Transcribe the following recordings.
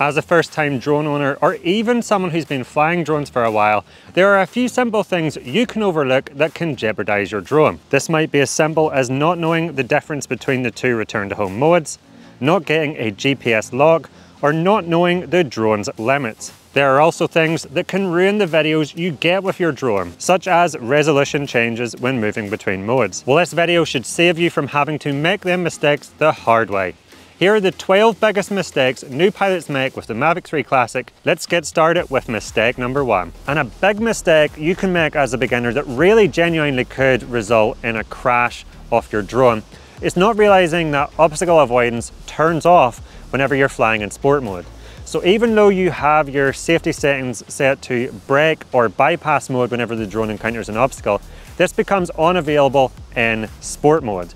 As a first time drone owner or even someone who's been flying drones for a while, there are a few simple things you can overlook that can jeopardize your drone. This might be as simple as not knowing the difference between the two return to home modes, not getting a GPS lock, or not knowing the drone's limits. There are also things that can ruin the videos you get with your drone, such as resolution changes when moving between modes. Well, this video should save you from having to make them mistakes the hard way. Here are the 12 biggest mistakes new pilots make with the Mavic 3 Classic. Let's get started with mistake number one. And a big mistake you can make as a beginner that really genuinely could result in a crash off your drone is not realizing that obstacle avoidance turns off whenever you're flying in sport mode. So even though you have your safety settings set to brake or bypass mode whenever the drone encounters an obstacle, this becomes unavailable in sport mode.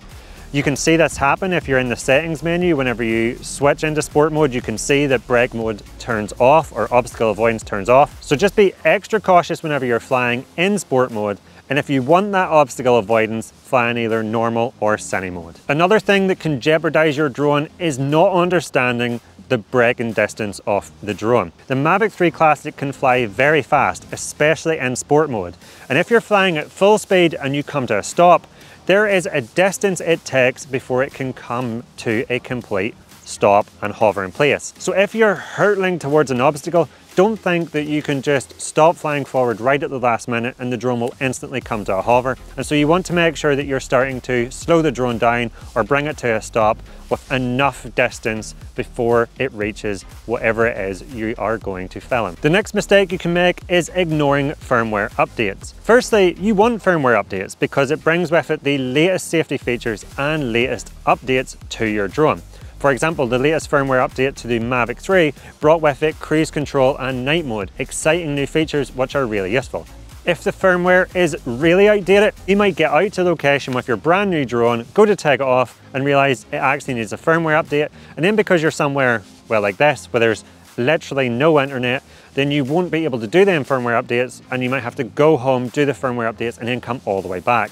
You can see this happen if you're in the settings menu. Whenever you switch into sport mode, you can see that brake mode turns off or obstacle avoidance turns off. So just be extra cautious whenever you're flying in sport mode. And if you want that obstacle avoidance, fly in either normal or cine mode. Another thing that can jeopardize your drone is not understanding the braking distance of the drone. The Mavic 3 Classic can fly very fast, especially in sport mode. And if you're flying at full speed and you come to a stop, there is a distance it takes before it can come to a complete stop and hover in place. So if you're hurtling towards an obstacle, don't think that you can just stop flying forward right at the last minute and the drone will instantly come to a hover. And so you want to make sure that you're starting to slow the drone down or bring it to a stop with enough distance before it reaches whatever it is you are going to film. The next mistake you can make is ignoring firmware updates. Firstly, you want firmware updates because it brings with it the latest safety features and latest updates to your drone. For example, the latest firmware update to the Mavic 3 brought with it cruise control and night mode, exciting new features which are really useful. If the firmware is really outdated, you might get out to location with your brand new drone, go to take it off and realize it actually needs a firmware update. And then because you're somewhere, well like this, where there's literally no internet, then you won't be able to do them firmware updates and you might have to go home, do the firmware updates and then come all the way back.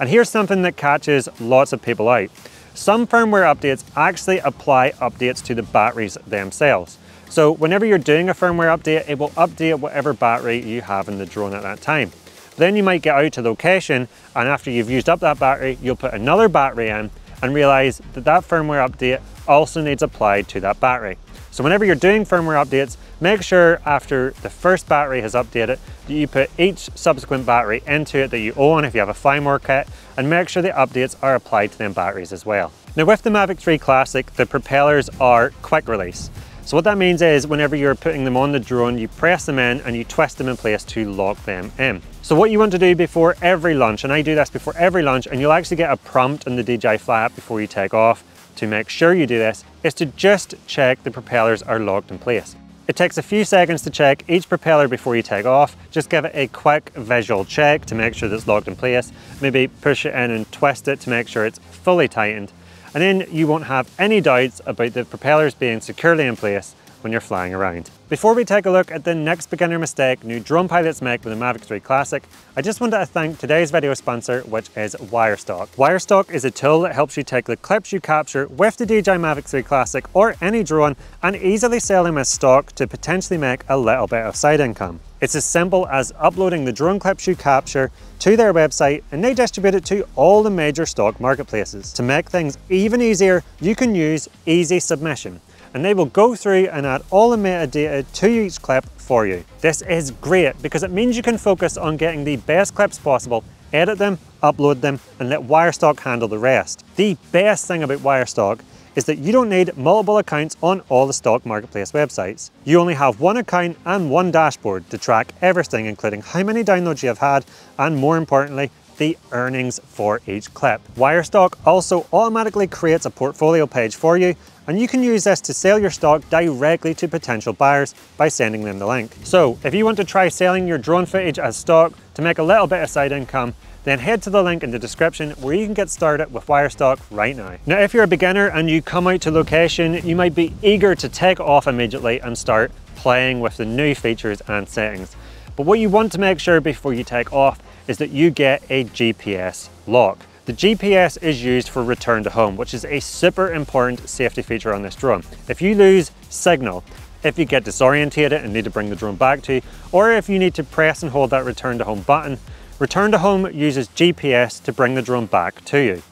And here's something that catches lots of people out. Some firmware updates actually apply updates to the batteries themselves. So whenever you're doing a firmware update, it will update whatever battery you have in the drone at that time. Then you might get out to location and after you've used up that battery, you'll put another battery in and realize that that firmware update also needs applied to that battery. So whenever you're doing firmware updates, make sure after the first battery has updated that you put each subsequent battery into it that you own if you have a Fly More kit and make sure the updates are applied to them batteries as well. Now with the Mavic 3 Classic, the propellers are quick release. So what that means is whenever you're putting them on the drone, you press them in and you twist them in place to lock them in. So what you want to do before every launch, and I do this before every launch, and you'll actually get a prompt in the DJI Fly app before you take off, to make sure you do this is to just check the propellers are locked in place. It takes a few seconds to check each propeller before you take off. Just give it a quick visual check to make sure that it's locked in place. Maybe push it in and twist it to make sure it's fully tightened. And then you won't have any doubts about the propellers being securely in place when you're flying around. Before we take a look at the next beginner mistake new drone pilots make with the Mavic 3 Classic, I just wanted to thank today's video sponsor, which is Wirestock. Wirestock is a tool that helps you take the clips you capture with the DJI Mavic 3 Classic or any drone and easily sell them as stock to potentially make a little bit of side income. It's as simple as uploading the drone clips you capture to their website and they distribute it to all the major stock marketplaces. To make things even easier, you can use Easy Submission and they will go through and add all the metadata to each clip for you. This is great because it means you can focus on getting the best clips possible, edit them, upload them, and let Wirestock handle the rest. The best thing about Wirestock is that you don't need multiple accounts on all the stock marketplace websites. You only have one account and one dashboard to track everything including how many downloads you have had and more importantly the earnings for each clip. Wirestock also automatically creates a portfolio page for you and you can use this to sell your stock directly to potential buyers by sending them the link. So if you want to try selling your drone footage as stock to make a little bit of side income, then head to the link in the description where you can get started with Wirestock right now. Now if you're a beginner and you come out to location, you might be eager to take off immediately and start playing with the new features and settings. But what you want to make sure before you take off is that you get a GPS lock. The GPS is used for return to home, which is a super important safety feature on this drone. If you lose signal, if you get disorientated and need to bring the drone back to you, or if you need to press and hold that return to home button, return to home uses GPS to bring the drone back to you.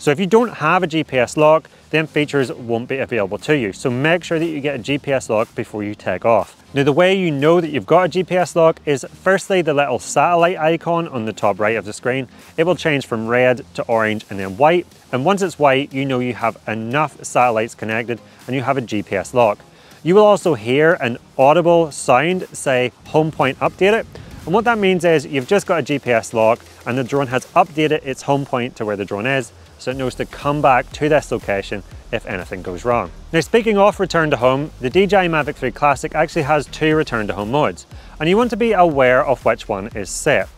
So if you don't have a GPS lock, then features won't be available to you. So make sure that you get a GPS lock before you take off. Now the way you know that you've got a GPS lock is firstly the little satellite icon on the top right of the screen. It will change from red to orange and then white. And once it's white, you know you have enough satellites connected and you have a GPS lock. You will also hear an audible sound say home point updated. And what that means is you've just got a GPS lock and the drone has updated its home point to where the drone is so it knows to come back to this location if anything goes wrong. Now speaking of return to home, the DJI Mavic 3 Classic actually has two return to home modes and you want to be aware of which one is set.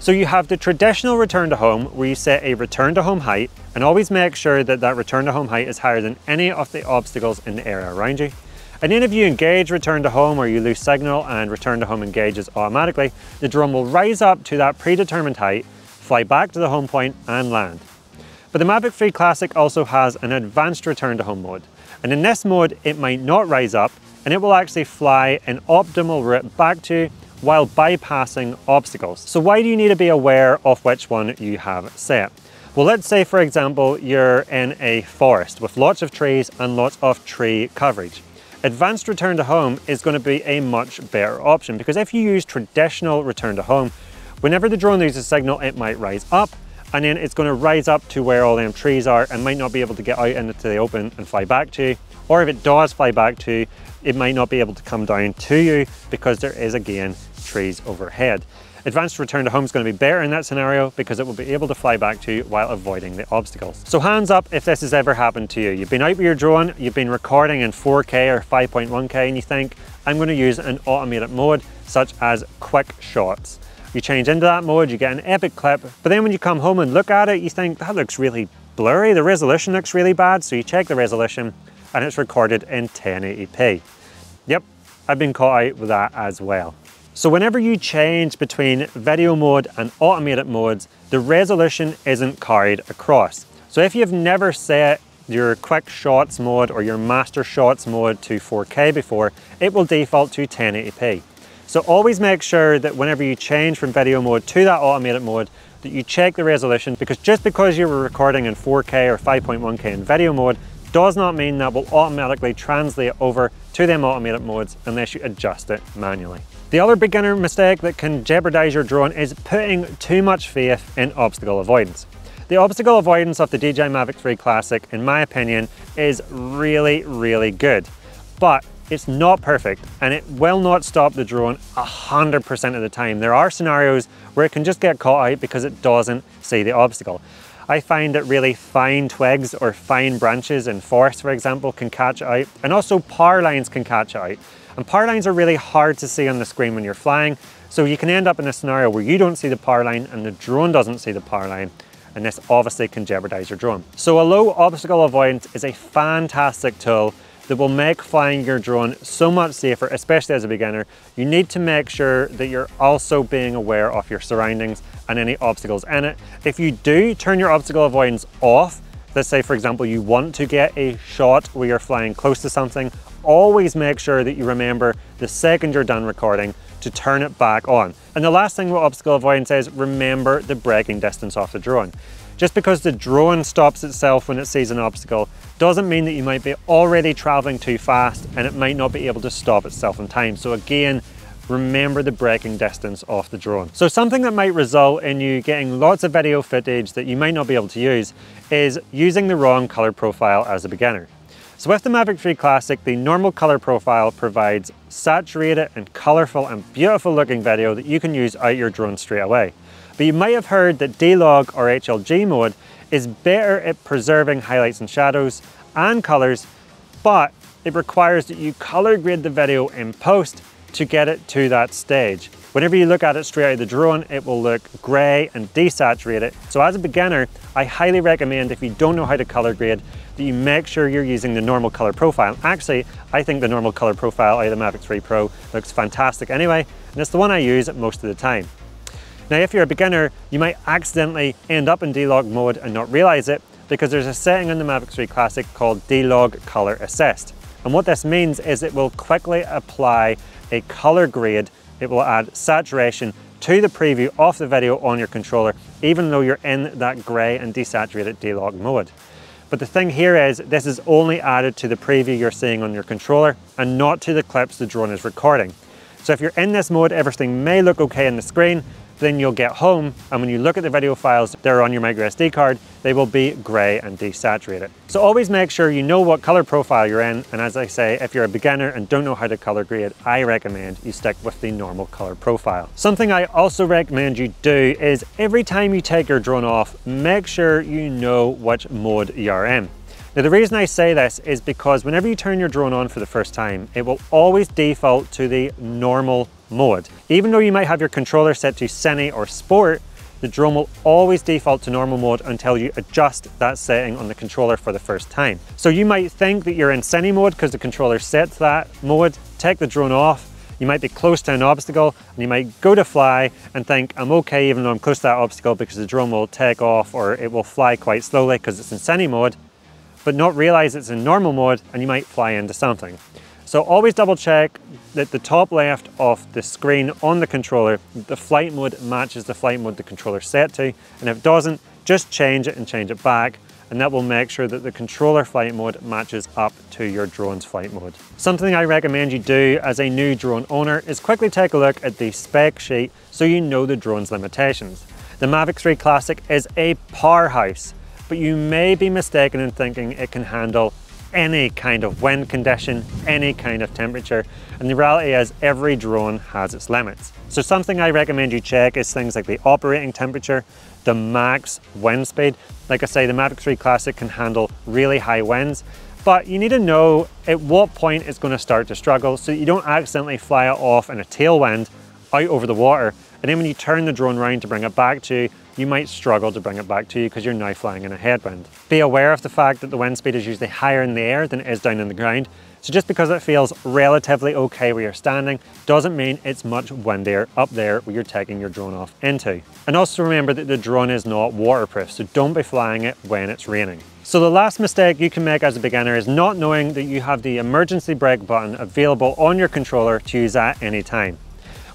So you have the traditional return to home where you set a return to home height and always make sure that that return to home height is higher than any of the obstacles in the area around you. And then if you engage return to home or you lose signal and return to home engages automatically, the drone will rise up to that predetermined height, fly back to the home point and land. But the Mavic 3 Classic also has an advanced return to home mode. And in this mode, it might not rise up and it will actually fly an optimal route back to while bypassing obstacles. So why do you need to be aware of which one you have set? Well, let's say, for example, you're in a forest with lots of trees and lots of tree coverage. Advanced return to home is going to be a much better option because if you use traditional return to home, whenever the drone loses a signal, it might rise up and then it's going to rise up to where all them trees are and might not be able to get out into the open and fly back to you. Or if it does fly back to you, it might not be able to come down to you because there is again trees overhead. Advanced return to home is going to be better in that scenario because it will be able to fly back to you while avoiding the obstacles. So hands up if this has ever happened to you. You've been out with your drone, you've been recording in 4K or 5.1K and you think, I'm going to use an automated mode such as quick shots. You change into that mode, you get an epic clip, but then when you come home and look at it, you think that looks really blurry, the resolution looks really bad, so you check the resolution and it's recorded in 1080p. Yep, I've been caught out with that as well. So whenever you change between video mode and automated modes, the resolution isn't carried across. So if you've never set your quick shots mode or your master shots mode to 4K before, it will default to 1080p. So always make sure that whenever you change from video mode to that automated mode, that you check the resolution because just because you were recording in 4K or 5.1K in video mode does not mean that will automatically translate over to them automated modes unless you adjust it manually. The other beginner mistake that can jeopardize your drone is putting too much faith in obstacle avoidance. The obstacle avoidance of the DJI Mavic 3 Classic, in my opinion, is really, really good. But it's not perfect and it will not stop the drone 100% of the time. There are scenarios where it can just get caught out because it doesn't see the obstacle. I find that really fine twigs or fine branches in forests, for example, can catch out and also power lines can catch out. And power lines are really hard to see on the screen when you're flying. So you can end up in a scenario where you don't see the power line and the drone doesn't see the power line and this obviously can jeopardize your drone. So a low obstacle avoidance is a fantastic tool that will make flying your drone so much safer, especially as a beginner. You need to make sure that you're also being aware of your surroundings and any obstacles in it. If you do turn your obstacle avoidance off, let's say for example you want to get a shot where you're flying close to something, always make sure that you remember the second you're done recording to turn it back on. And the last thing with obstacle avoidance is remember the braking distance of the drone. Just because the drone stops itself when it sees an obstacle doesn't mean that you might be already traveling too fast and it might not be able to stop itself in time. So again, remember the braking distance of the drone. So something that might result in you getting lots of video footage that you might not be able to use is using the wrong color profile as a beginner. So with the Mavic 3 Classic, the normal color profile provides saturated and colorful and beautiful looking video that you can use out your drone straight away. But you might have heard that D-Log or HLG mode is better at preserving highlights and shadows and colors, but it requires that you color grade the video in post to get it to that stage. Whenever you look at it straight out of the drone, it will look gray and desaturated. So as a beginner, I highly recommend if you don't know how to color grade, that you make sure you're using the normal color profile. Actually, I think the normal color profile out of the Mavic 3 Pro looks fantastic anyway, and it's the one I use most of the time. Now, if you're a beginner, you might accidentally end up in D-Log mode and not realize it because there's a setting on the Mavic 3 Classic called D-Log Color Assist. And what this means is it will quickly apply a color grade. It will add saturation to the preview of the video on your controller, even though you're in that gray and desaturated D-Log mode. But the thing here is this is only added to the preview you're seeing on your controller and not to the clips the drone is recording. So if you're in this mode, everything may look okay on the screen, then you'll get home and when you look at the video files that are on your micro SD card, they will be gray and desaturated. So always make sure you know what color profile you're in. And as I say, if you're a beginner and don't know how to color grade, I recommend you stick with the normal color profile. Something I also recommend you do is every time you take your drone off, make sure you know which mode you're in. Now the reason I say this is because whenever you turn your drone on for the first time, it will always default to the normal mode. Even though you might have your controller set to Cine or Sport, the drone will always default to normal mode until you adjust that setting on the controller for the first time. So you might think that you're in Cine mode because the controller set to that mode, take the drone off, you might be close to an obstacle and you might go to fly and think I'm okay even though I'm close to that obstacle because the drone will take off or it will fly quite slowly because it's in Cine mode, but not realize it's in normal mode and you might fly into something. So always double check that the top left of the screen on the controller, the flight mode matches the flight mode the controller set to. And if it doesn't, just change it and change it back. And that will make sure that the controller flight mode matches up to your drone's flight mode. Something I recommend you do as a new drone owner is quickly take a look at the spec sheet so you know the drone's limitations. The Mavic 3 Classic is a powerhouse, but you may be mistaken in thinking it can handle any kind of wind condition, any kind of temperature. And the reality is every drone has its limits. So something I recommend you check is things like the operating temperature, the max wind speed. Like I say, the Mavic 3 Classic can handle really high winds, but you need to know at what point it's going to start to struggle so you don't accidentally fly it off in a tailwind out over the water. And then when you turn the drone around to bring it back to you, you might struggle to bring it back to you because you're now flying in a headwind. Be aware of the fact that the wind speed is usually higher in the air than it is down in the ground. So just because it feels relatively okay where you're standing doesn't mean it's much windier up there where you're taking your drone off into. And also remember that the drone is not waterproof, so don't be flying it when it's raining. So the last mistake you can make as a beginner is not knowing that you have the emergency brake button available on your controller to use at any time.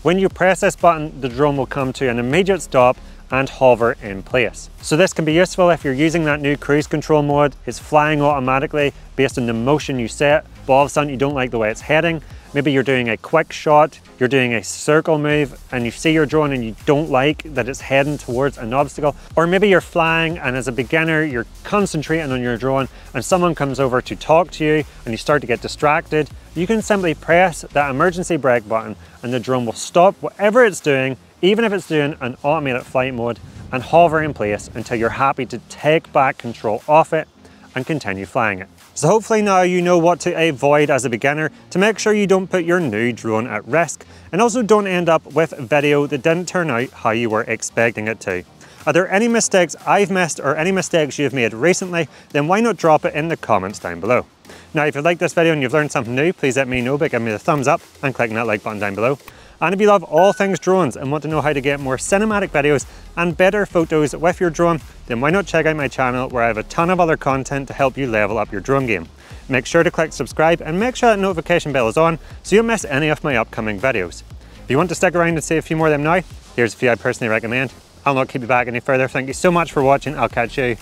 When you press this button, the drone will come to an immediate stop and hover in place. So this can be useful if you're using that new cruise control mode. It's flying automatically based on the motion you set, but all of a sudden you don't like the way it's heading. Maybe you're doing a quick shot, you're doing a circle move and you see your drone and you don't like that it's heading towards an obstacle. Or maybe you're flying and as a beginner, you're concentrating on your drone and someone comes over to talk to you and you start to get distracted. You can simply press that emergency brake button and the drone will stop whatever it's doing even if it's doing an automated flight mode and hover in place until you're happy to take back control of it and continue flying it. So hopefully now you know what to avoid as a beginner to make sure you don't put your new drone at risk and also don't end up with a video that didn't turn out how you were expecting it to. Are there any mistakes I've missed or any mistakes you've made recently? Then why not drop it in the comments down below. Now if you like this video and you've learned something new, please let me know by giving me the thumbs up and clicking that like button down below. And if you love all things drones and want to know how to get more cinematic videos and better photos with your drone, then why not check out my channel where I have a ton of other content to help you level up your drone game. Make sure to click subscribe and make sure that notification bell is on so you don't miss any of my upcoming videos. If you want to stick around and see a few more of them now, here's a few I personally recommend. I'll not keep you back any further. Thank you so much for watching. I'll catch you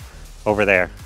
over there.